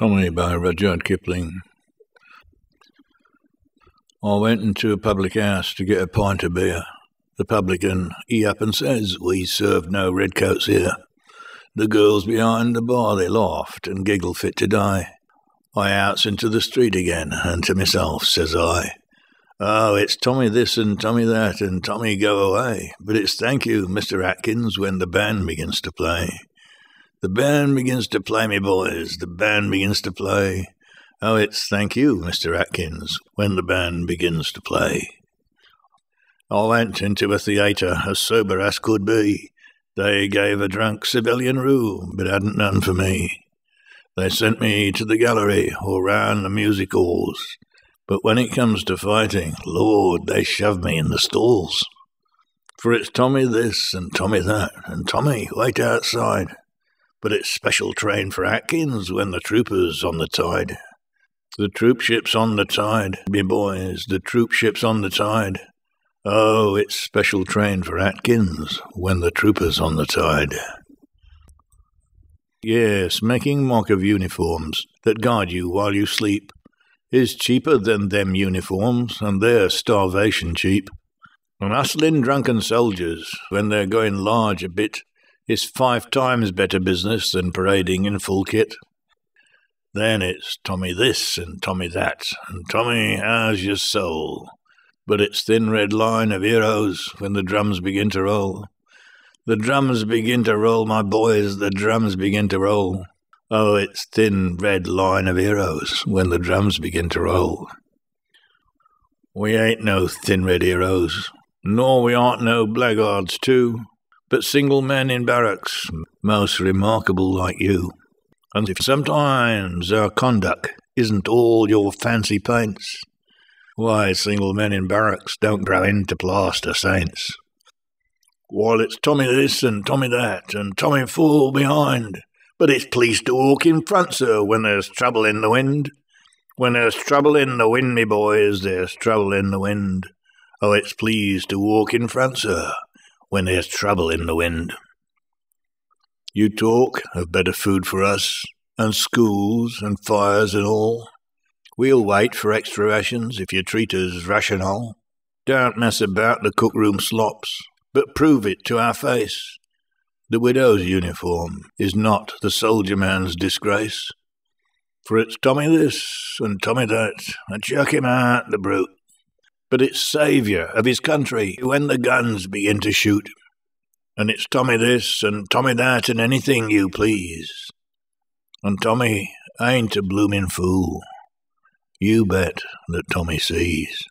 Tommy by Rudyard Kipling. I went into a public house to get a pint of beer. The publican, he up and says, We serve no redcoats here. The girls behind the bar, they laughed and giggled fit to die. I outs into the street again, and to myself says I, Oh, it's Tommy this and Tommy that, and Tommy go away. But it's thank you, Mr. Atkins, when the band begins to play. The band begins to play, me boys, the band begins to play. Oh, it's thank you, Mr. Atkins, when the band begins to play. I went into a theatre as sober as could be. They gave a drunk civilian room, but hadn't none for me. They sent me to the gallery or round the music halls. But when it comes to fighting, Lord, they shove me in the stalls. For it's Tommy this and Tommy that, and Tommy, wait outside but it's special train for Atkins when the troopers on the tide. The troop ship's on the tide, me boys, the troop ship's on the tide. Oh, it's special train for Atkins when the troopers on the tide. Yes, making mock of uniforms that guard you while you sleep is cheaper than them uniforms, and they're starvation cheap. And hustling drunken soldiers, when they're going large a bit, is five times better business than parading in full kit. Then it's Tommy this and Tommy that, and Tommy, how's your soul? But it's thin red line of heroes when the drums begin to roll. The drums begin to roll, my boys, the drums begin to roll. Oh, it's thin red line of heroes when the drums begin to roll. We ain't no thin red heroes, nor we aren't no blackguards too but single men in barracks, most remarkable like you. And if sometimes our conduct isn't all your fancy paints, why single men in barracks don't grow into plaster saints. While it's Tommy this and Tommy that, and Tommy fall behind, but it's pleased to walk in front, sir, when there's trouble in the wind. When there's trouble in the wind, me boys, there's trouble in the wind. Oh, it's pleased to walk in front, sir, when there's trouble in the wind. You talk of better food for us, and schools, and fires, and all. We'll wait for extra rations if you treat us rational. Don't mess about the cookroom slops, but prove it to our face. The widow's uniform is not the soldier man's disgrace. For it's Tommy this and Tommy that, and chuck him out, the brute but it's saviour of his country when the guns begin to shoot. And it's Tommy this and Tommy that and anything you please. And Tommy ain't a bloomin' fool. You bet that Tommy sees.